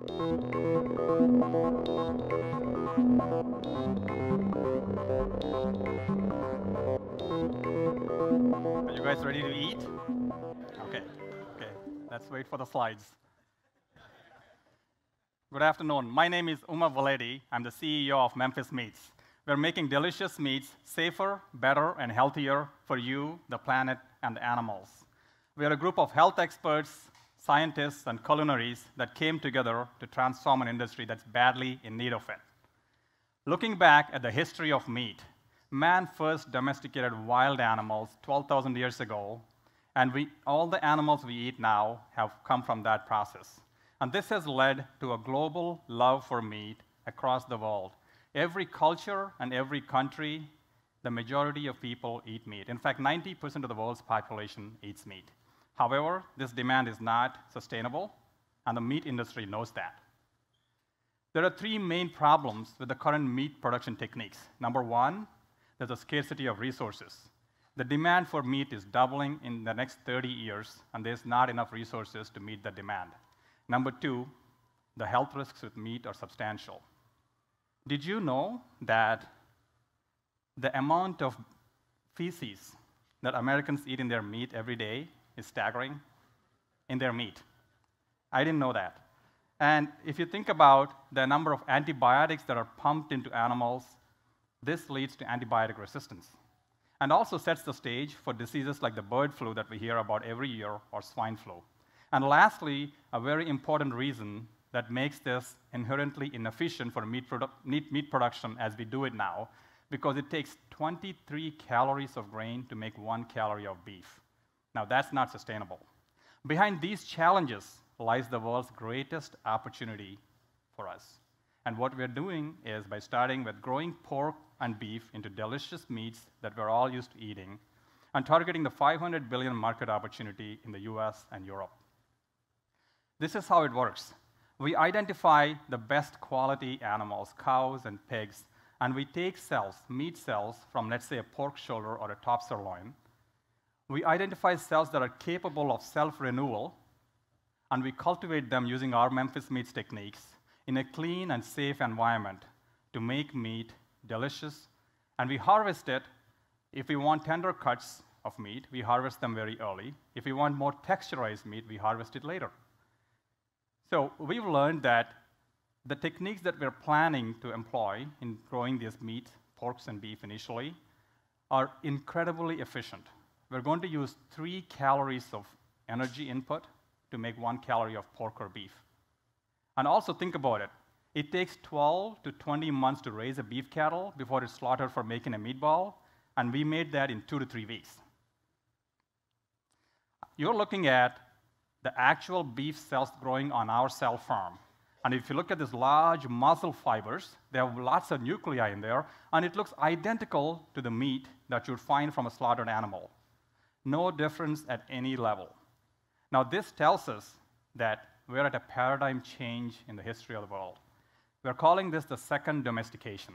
Are you guys ready to eat? Okay, okay. Let's wait for the slides. Good afternoon. My name is Uma Valeti. I'm the CEO of Memphis Meats. We're making delicious meats safer, better, and healthier for you, the planet, and the animals. We are a group of health experts, scientists, and culinaries that came together to transform an industry that's badly in need of it. Looking back at the history of meat, man first domesticated wild animals 12,000 years ago, and we, all the animals we eat now have come from that process. And this has led to a global love for meat across the world. Every culture and every country, the majority of people eat meat. In fact, 90% of the world's population eats meat. However, this demand is not sustainable, and the meat industry knows that. There are three main problems with the current meat production techniques. Number one, there's a scarcity of resources. The demand for meat is doubling in the next 30 years, and there's not enough resources to meet the demand. Number two, the health risks with meat are substantial. Did you know that the amount of feces that Americans eat in their meat every day is staggering? In their meat. I didn't know that. And if you think about the number of antibiotics that are pumped into animals this leads to antibiotic resistance and also sets the stage for diseases like the bird flu that we hear about every year or swine flu. And lastly, a very important reason that makes this inherently inefficient for meat, produ meat, meat production as we do it now, because it takes 23 calories of grain to make one calorie of beef. Now, that's not sustainable. Behind these challenges lies the world's greatest opportunity for us. And what we're doing is by starting with growing pork and beef into delicious meats that we're all used to eating and targeting the 500 billion market opportunity in the US and Europe. This is how it works. We identify the best quality animals, cows and pigs, and we take cells, meat cells, from let's say a pork shoulder or a top sirloin. We identify cells that are capable of self renewal, and we cultivate them using our Memphis Meats techniques in a clean and safe environment to make meat delicious. And we harvest it. If we want tender cuts of meat, we harvest them very early. If we want more texturized meat, we harvest it later. So we've learned that the techniques that we're planning to employ in growing this meat, porks and beef initially, are incredibly efficient. We're going to use three calories of energy input to make one calorie of pork or beef. And also think about it. It takes 12 to 20 months to raise a beef cattle before it's slaughtered for making a meatball, and we made that in two to three weeks. You're looking at the actual beef cells growing on our cell farm. And if you look at these large muscle fibers, there have lots of nuclei in there, and it looks identical to the meat that you'd find from a slaughtered animal. No difference at any level. Now, this tells us that we're at a paradigm change in the history of the world. We're calling this the second domestication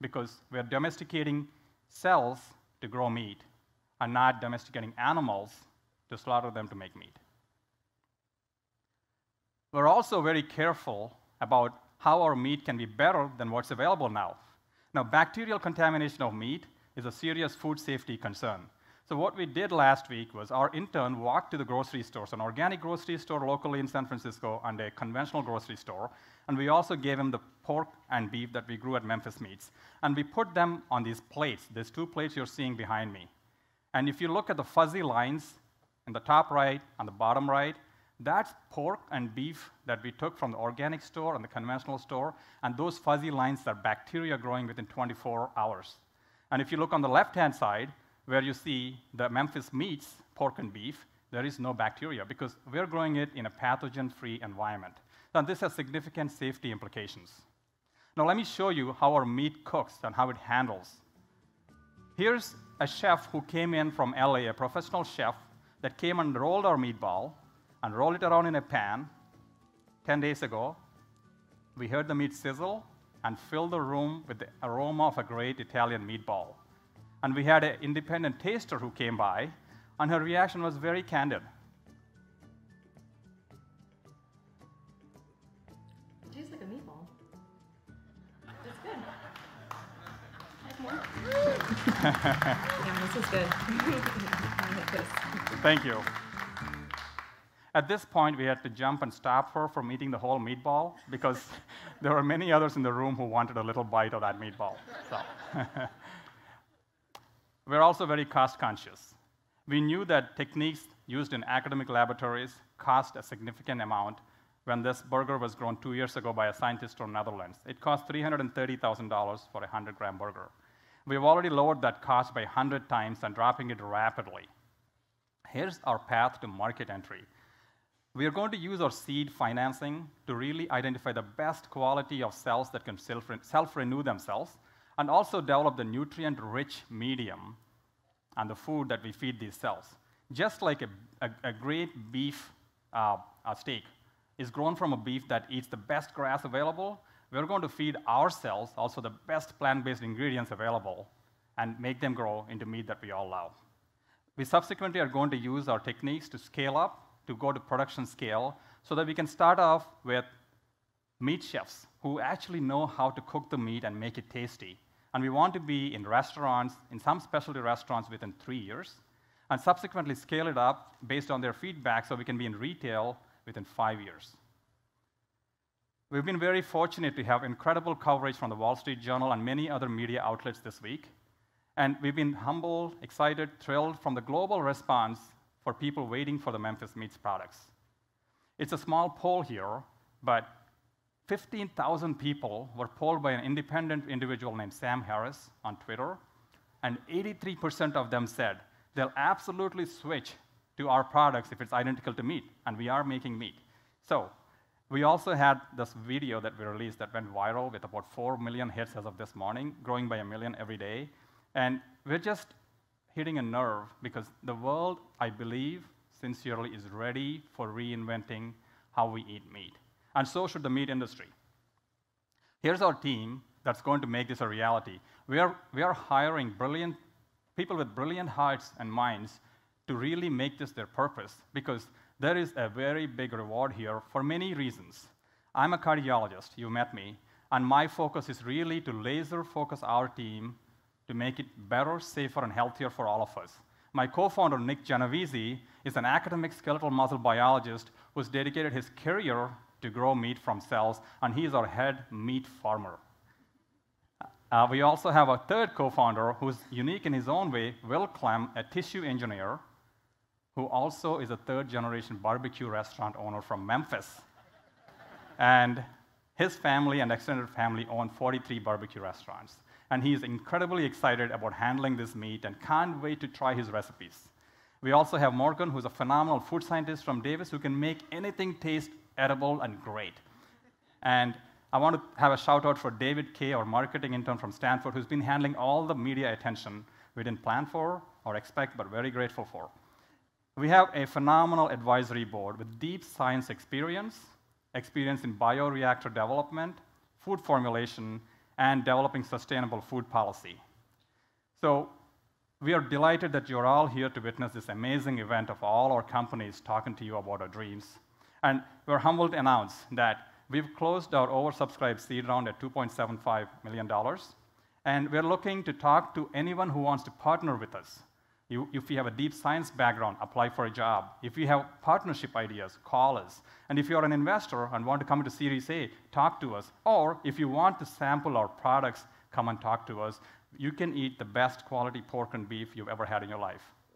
because we're domesticating cells to grow meat and not domesticating animals to slaughter them to make meat. We're also very careful about how our meat can be better than what's available now. Now, bacterial contamination of meat is a serious food safety concern. So what we did last week was our intern walked to the grocery stores, an organic grocery store locally in San Francisco and a conventional grocery store, and we also gave him the pork and beef that we grew at Memphis Meats. And we put them on these plates. There's two plates you're seeing behind me. And if you look at the fuzzy lines in the top right and the bottom right, that's pork and beef that we took from the organic store and the conventional store, and those fuzzy lines are bacteria growing within 24 hours. And if you look on the left-hand side, where you see the Memphis meats, pork and beef, there is no bacteria because we're growing it in a pathogen-free environment. And this has significant safety implications. Now let me show you how our meat cooks and how it handles. Here's a chef who came in from LA, a professional chef that came and rolled our meatball and rolled it around in a pan 10 days ago. We heard the meat sizzle and filled the room with the aroma of a great Italian meatball. And we had an independent taster who came by, and her reaction was very candid. It tastes like a meatball. That's good. Have more? yeah, this is good. This. Thank you. At this point, we had to jump and stop her from eating the whole meatball because there were many others in the room who wanted a little bite of that meatball. So. We're also very cost conscious. We knew that techniques used in academic laboratories cost a significant amount when this burger was grown two years ago by a scientist from Netherlands. It cost $330,000 for a 100 gram burger. We've already lowered that cost by 100 times and dropping it rapidly. Here's our path to market entry. We are going to use our seed financing to really identify the best quality of cells that can self renew themselves and also develop the nutrient rich medium and the food that we feed these cells. Just like a, a, a great beef uh, a steak is grown from a beef that eats the best grass available, we're going to feed our cells also the best plant based ingredients available and make them grow into meat that we all love. We subsequently are going to use our techniques to scale up, to go to production scale, so that we can start off with meat chefs who actually know how to cook the meat and make it tasty and we want to be in restaurants, in some specialty restaurants within three years, and subsequently scale it up based on their feedback so we can be in retail within five years. We've been very fortunate to have incredible coverage from the Wall Street Journal and many other media outlets this week. And we've been humbled, excited, thrilled from the global response for people waiting for the Memphis Meats products. It's a small poll here, but 15,000 people were polled by an independent individual named Sam Harris on Twitter, and 83% of them said they'll absolutely switch to our products if it's identical to meat, and we are making meat. So, we also had this video that we released that went viral with about 4 million hits as of this morning, growing by a million every day. And we're just hitting a nerve because the world, I believe, sincerely is ready for reinventing how we eat meat and so should the meat industry. Here's our team that's going to make this a reality. We are, we are hiring brilliant people with brilliant hearts and minds to really make this their purpose because there is a very big reward here for many reasons. I'm a cardiologist, you met me, and my focus is really to laser focus our team to make it better, safer, and healthier for all of us. My co founder, Nick Genovese, is an academic skeletal muscle biologist who's dedicated his career to grow meat from cells, and he's our head meat farmer. Uh, we also have a third co founder who's unique in his own way, Will Clem, a tissue engineer, who also is a third generation barbecue restaurant owner from Memphis. and his family and extended family own 43 barbecue restaurants. And he's incredibly excited about handling this meat and can't wait to try his recipes. We also have Morgan, who's a phenomenal food scientist from Davis who can make anything taste edible, and great. And I want to have a shout out for David Kay, our marketing intern from Stanford, who's been handling all the media attention we didn't plan for or expect, but very grateful for. We have a phenomenal advisory board with deep science experience, experience in bioreactor development, food formulation, and developing sustainable food policy. So we are delighted that you're all here to witness this amazing event of all our companies talking to you about our dreams. And we're humbled to announce that we've closed our oversubscribed seed round at $2.75 million. And we're looking to talk to anyone who wants to partner with us. You, if you have a deep science background, apply for a job. If you have partnership ideas, call us. And if you're an investor and want to come to Series A, talk to us. Or if you want to sample our products, come and talk to us. You can eat the best quality pork and beef you've ever had in your life.